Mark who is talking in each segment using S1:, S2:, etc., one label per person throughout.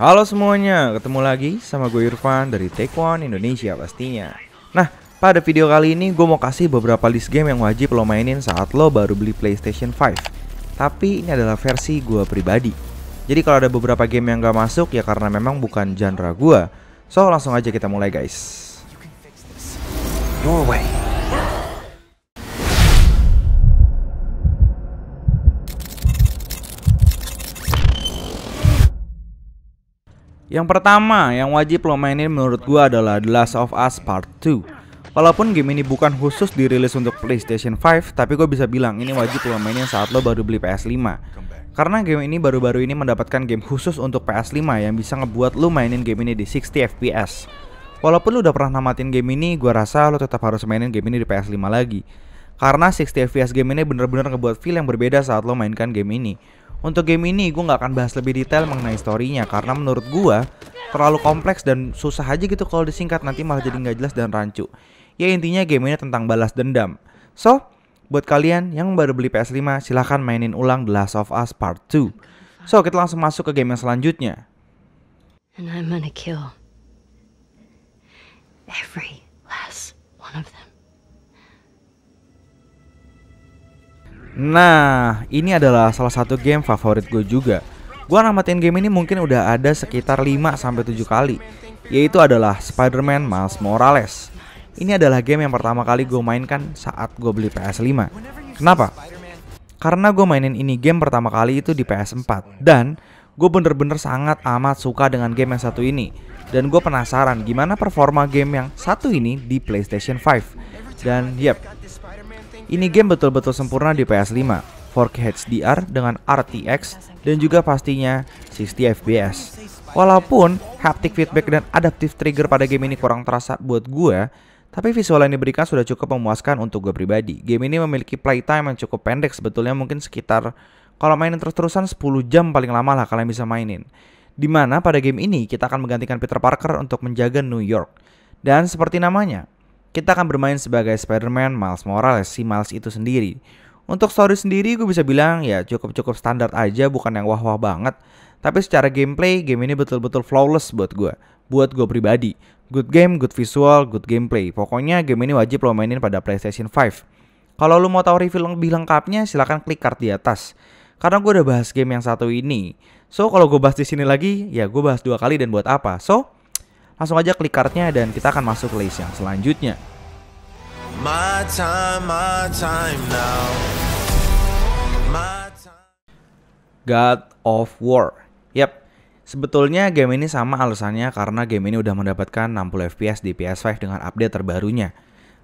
S1: Halo semuanya, ketemu lagi sama gue Irfan dari Take One Indonesia pastinya. Nah, pada video kali ini gue mau kasih beberapa list game yang wajib lo mainin saat lo baru beli PlayStation 5. Tapi ini adalah versi gue pribadi. Jadi kalau ada beberapa game yang gak masuk ya karena memang bukan genre gue. So langsung aja kita mulai guys. Yang pertama yang wajib lo mainin menurut gua adalah The Last of Us Part 2 Walaupun game ini bukan khusus dirilis untuk PlayStation 5 Tapi gue bisa bilang ini wajib lo mainin saat lo baru beli PS5 Karena game ini baru-baru ini mendapatkan game khusus untuk PS5 Yang bisa ngebuat lo mainin game ini di 60 FPS Walaupun lo udah pernah namatin game ini Gue rasa lo tetap harus mainin game ini di PS5 lagi. Karena 60 FPS game ini bener-bener ngebuat feel yang berbeda saat lo mainkan game ini untuk game ini gue nggak akan bahas lebih detail mengenai storynya karena menurut gue terlalu kompleks dan susah aja gitu kalau disingkat nanti malah jadi nggak jelas dan rancu. Ya intinya game ini tentang balas dendam. So, buat kalian yang baru beli PS5 silahkan mainin ulang The Last of Us Part 2. So, kita langsung masuk ke game yang selanjutnya.
S2: And I'm gonna kill every last one of them.
S1: Nah, ini adalah salah satu game favorit gue juga. Gua namatin game ini mungkin udah ada sekitar 5 sampai 7 kali, yaitu adalah Spider-Man Miles Morales. Ini adalah game yang pertama kali gue mainkan saat gue beli PS5. Kenapa? Karena gue mainin ini game pertama kali itu di PS4 dan gue bener-bener sangat amat suka dengan game yang satu ini. Dan gue penasaran gimana performa game yang satu ini di PlayStation 5. Dan yep, ini game betul-betul sempurna di PS5, 4K HDR dengan RTX dan juga pastinya 60 FPS. Walaupun haptic feedback dan adaptive trigger pada game ini kurang terasa buat gue, tapi visual yang diberikan sudah cukup memuaskan untuk gue pribadi. Game ini memiliki playtime yang cukup pendek sebetulnya mungkin sekitar kalau mainin terus-terusan 10 jam paling lama lah kalian bisa mainin. Di mana pada game ini kita akan menggantikan Peter Parker untuk menjaga New York. Dan seperti namanya, kita akan bermain sebagai Spider-Man Miles Morales, si Miles itu sendiri. Untuk story sendiri gue bisa bilang ya cukup-cukup standar aja, bukan yang wah-wah banget. Tapi secara gameplay, game ini betul-betul flawless buat gue. Buat gue pribadi. Good game, good visual, good gameplay. Pokoknya game ini wajib lo mainin pada PlayStation 5. Kalau lo mau tahu review lebih lengkapnya, silahkan klik card di atas. Karena gue udah bahas game yang satu ini. So kalau gue bahas di sini lagi, ya gue bahas dua kali dan buat apa? So Langsung aja klik kartnya dan kita akan masuk ke list yang selanjutnya.
S3: My time, my time now. My time.
S1: God of War. Yap, sebetulnya game ini sama alasannya karena game ini udah mendapatkan 60 FPS di PS5 dengan update terbarunya.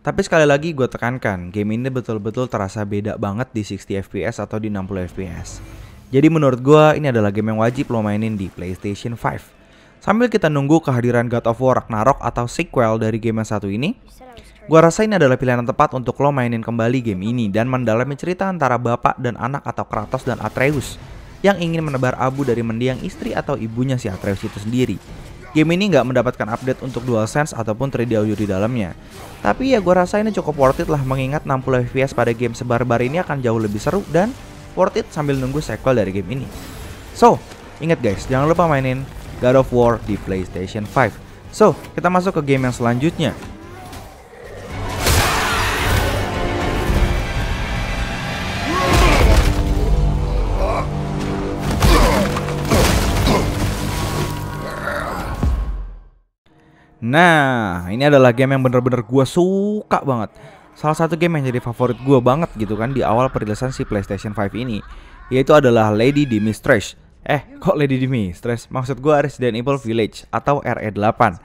S1: Tapi sekali lagi gue tekankan, game ini betul-betul terasa beda banget di 60 FPS atau di 60 FPS. Jadi menurut gue ini adalah game yang wajib lo mainin di PlayStation 5. Sambil kita nunggu kehadiran God of War Ragnarok atau sequel dari game yang satu ini, gua rasa ini adalah pilihan yang tepat untuk lo mainin kembali game ini dan mendalami cerita antara bapak dan anak atau Kratos dan Atreus yang ingin menebar abu dari mendiang istri atau ibunya si Atreus itu sendiri. Game ini nggak mendapatkan update untuk DualSense ataupun 3D audio di dalamnya. Tapi ya gue rasa ini cukup worth it lah mengingat 60 FPS pada game sebar-bar ini akan jauh lebih seru dan worth it sambil nunggu sequel dari game ini. So, ingat guys, jangan lupa mainin God of War di PlayStation 5. So, kita masuk ke game yang selanjutnya. Nah, ini adalah game yang bener-bener gue suka banget. Salah satu game yang jadi favorit gue banget gitu kan di awal perilisan si PlayStation 5 ini, yaitu adalah Lady Dimitrescu Eh, kok Lady Dimi? Stress. Maksud gue Resident Evil Village atau RE8.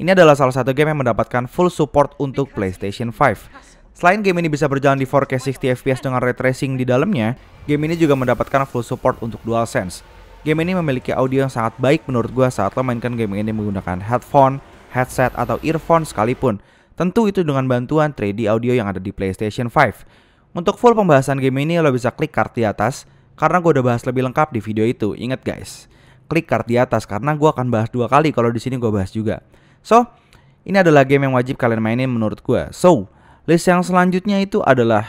S1: Ini adalah salah satu game yang mendapatkan full support untuk PlayStation 5. Selain game ini bisa berjalan di 4K 60 FPS dengan ray tracing di dalamnya, game ini juga mendapatkan full support untuk DualSense. Game ini memiliki audio yang sangat baik menurut gue saat lo mainkan game ini menggunakan headphone, headset, atau earphone sekalipun. Tentu itu dengan bantuan 3D audio yang ada di PlayStation 5. Untuk full pembahasan game ini lo bisa klik card di atas, karena gue udah bahas lebih lengkap di video itu, inget guys. Klik card di atas karena gue akan bahas dua kali kalau di sini gue bahas juga. So, ini adalah game yang wajib kalian mainin menurut gue. So, list yang selanjutnya itu adalah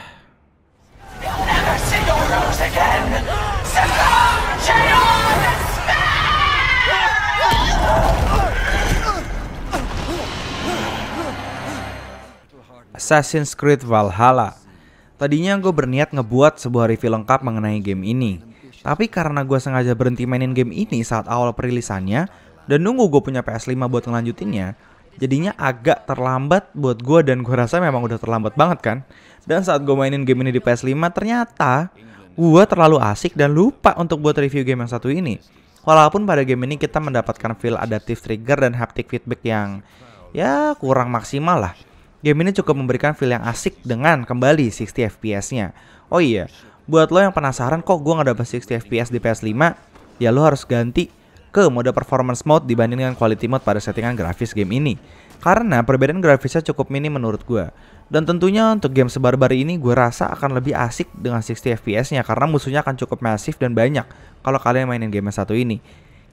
S1: Assassin's Creed Valhalla. Tadinya gue berniat ngebuat sebuah review lengkap mengenai game ini. Tapi karena gue sengaja berhenti mainin game ini saat awal perilisannya, dan nunggu gue punya PS5 buat ngelanjutinnya, jadinya agak terlambat buat gue dan gue rasa memang udah terlambat banget kan. Dan saat gue mainin game ini di PS5, ternyata gue terlalu asik dan lupa untuk buat review game yang satu ini. Walaupun pada game ini kita mendapatkan feel adaptive trigger dan haptic feedback yang ya kurang maksimal lah. Game ini cukup memberikan feel yang asik dengan kembali 60 fps-nya. Oh iya, buat lo yang penasaran kok gue nggak dapet 60 fps di PS5, ya lo harus ganti ke mode performance mode dibandingkan quality mode pada settingan grafis game ini. Karena perbedaan grafisnya cukup minim menurut gue. Dan tentunya untuk game sebar-bar ini gue rasa akan lebih asik dengan 60 fps-nya karena musuhnya akan cukup masif dan banyak kalau kalian mainin game satu ini.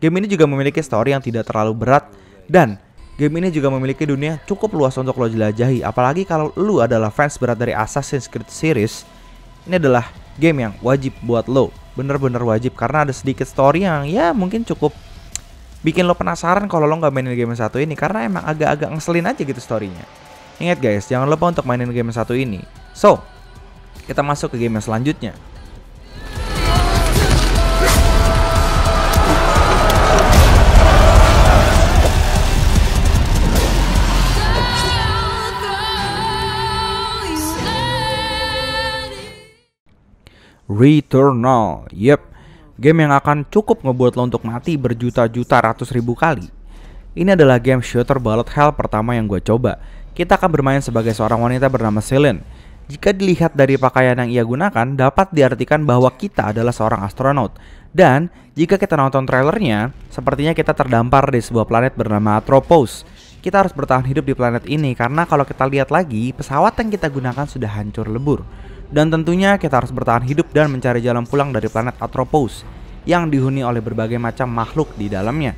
S1: Game ini juga memiliki story yang tidak terlalu berat dan Game ini juga memiliki dunia cukup luas untuk lo jelajahi, apalagi kalau lu adalah fans berat dari Assassin's Creed series. Ini adalah game yang wajib buat lo, bener-bener wajib karena ada sedikit story yang ya mungkin cukup bikin lo penasaran kalau lo nggak mainin game satu ini karena emang agak-agak ngeselin aja gitu storynya. Ingat guys, jangan lupa untuk mainin game satu ini. So, kita masuk ke game yang selanjutnya. Returnal. Yep, game yang akan cukup ngebuat lo untuk mati berjuta-juta ratus ribu kali. Ini adalah game shooter bullet hell pertama yang gue coba. Kita akan bermain sebagai seorang wanita bernama Celine. Jika dilihat dari pakaian yang ia gunakan, dapat diartikan bahwa kita adalah seorang astronot. Dan jika kita nonton trailernya, sepertinya kita terdampar di sebuah planet bernama Atropos. Kita harus bertahan hidup di planet ini karena kalau kita lihat lagi, pesawat yang kita gunakan sudah hancur lebur. Dan tentunya kita harus bertahan hidup dan mencari jalan pulang dari planet Atropos yang dihuni oleh berbagai macam makhluk di dalamnya.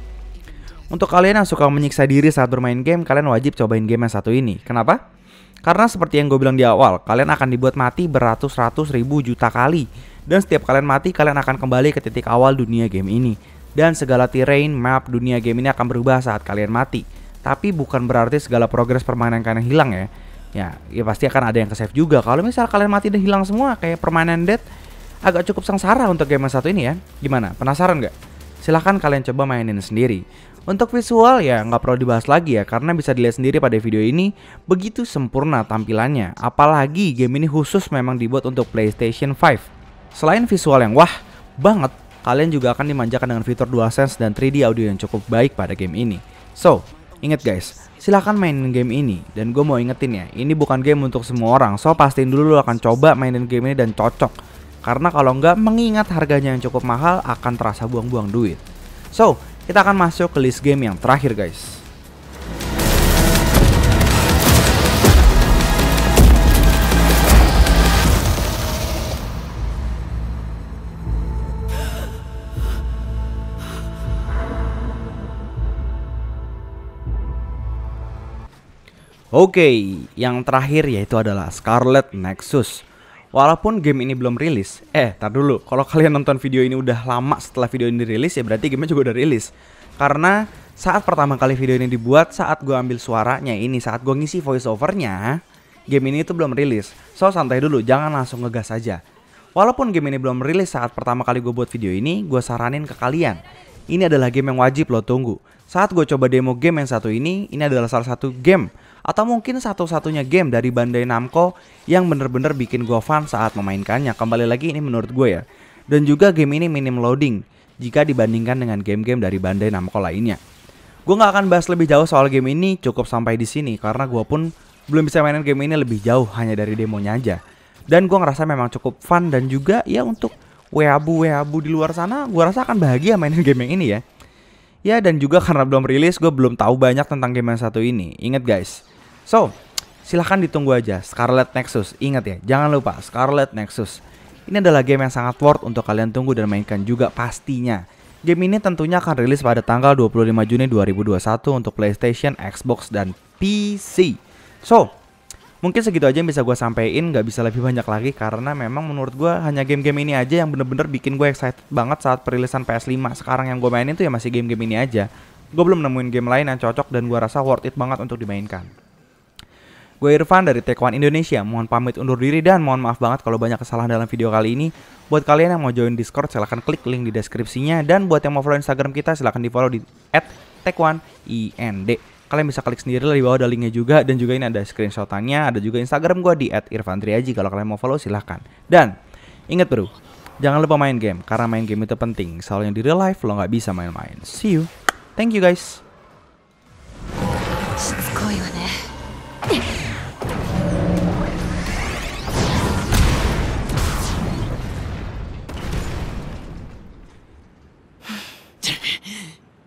S1: Untuk kalian yang suka menyiksa diri saat bermain game, kalian wajib cobain game yang satu ini. Kenapa? Karena seperti yang gue bilang di awal, kalian akan dibuat mati beratus-ratus ribu juta kali. Dan setiap kalian mati, kalian akan kembali ke titik awal dunia game ini. Dan segala terrain, map, dunia game ini akan berubah saat kalian mati. Tapi bukan berarti segala progres permainan kalian hilang ya ya ya pasti akan ada yang ke save juga. Kalau misal kalian mati dan hilang semua kayak permainan dead agak cukup sengsara untuk game satu ini ya. Gimana? Penasaran nggak? Silahkan kalian coba mainin sendiri. Untuk visual ya nggak perlu dibahas lagi ya karena bisa dilihat sendiri pada video ini. Begitu sempurna tampilannya. Apalagi game ini khusus memang dibuat untuk PlayStation 5 selain visual yang wah banget kalian juga akan dimanjakan dengan fitur DualSense dan 3D audio yang cukup baik pada game ini. So ingat guys silahkan mainin game ini. Dan gue mau ingetin ya ini bukan game untuk semua orang. So pastiin dulu lo akan coba mainin game ini dan cocok. Karena kalau nggak mengingat harganya yang cukup mahal akan terasa buang-buang duit. So kita akan masuk ke list game yang terakhir guys Oke, yang terakhir yaitu adalah Scarlet Nexus. Walaupun game ini belum rilis, eh, tar dulu. Kalau kalian nonton video ini udah lama setelah video ini rilis, ya berarti gamenya juga udah rilis. Karena saat pertama kali video ini dibuat, saat gue ambil suaranya ini, saat gue ngisi voice overnya, game ini itu belum rilis. So santai dulu, jangan langsung ngegas aja. Walaupun game ini belum rilis saat pertama kali gue buat video ini, gue saranin ke kalian. Ini adalah game yang wajib lo tunggu. Saat gue coba demo game yang satu ini, ini adalah salah satu game atau mungkin satu-satunya game dari Bandai Namco yang bener-bener bikin gue fun saat memainkannya. Kembali lagi ini menurut gue ya. Dan juga game ini minim loading jika dibandingkan dengan game-game dari Bandai Namco lainnya. Gue nggak akan bahas lebih jauh soal game ini, cukup sampai di sini karena gue pun belum bisa mainin game ini lebih jauh hanya dari demonya aja. Dan gue ngerasa memang cukup fun dan juga ya untuk weabu weabu di luar sana, gue rasa akan bahagia mainin game yang ini ya. Ya dan juga karena belum rilis, gue belum tahu banyak tentang game yang satu ini. Ingat guys, So, silahkan ditunggu aja Scarlet Nexus. Ingat ya, jangan lupa Scarlet Nexus. Ini adalah game yang sangat worth untuk kalian tunggu dan mainkan juga pastinya. Game ini tentunya akan rilis pada tanggal 25 Juni 2021 untuk PlayStation, Xbox, dan PC. So, mungkin segitu aja yang bisa gue sampein, Gak bisa lebih banyak lagi karena memang menurut gue hanya game-game ini aja yang bener-bener bikin gue excited banget saat perilisan PS5. Sekarang yang gue mainin tuh ya masih game-game ini aja. Gue belum nemuin game lain yang cocok dan gue rasa worth it banget untuk dimainkan. Gue Irfan dari Take One Indonesia. Mohon pamit undur diri dan mohon maaf banget kalau banyak kesalahan dalam video kali ini. Buat kalian yang mau join Discord silahkan klik link di deskripsinya dan buat yang mau follow Instagram kita silahkan di follow di @take1ind Kalian bisa klik sendiri lah di bawah ada linknya juga dan juga ini ada screenshotannya, ada juga Instagram gue di @irfantriaji kalau kalian mau follow silahkan. Dan ingat bro, jangan lupa main game karena main game itu penting. Soalnya di real life lo nggak bisa main-main. See you. Thank you guys.
S2: しつこいわね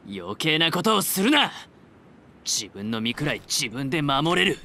S4: 余計なことをするな 自分の身くらい自分で守れる。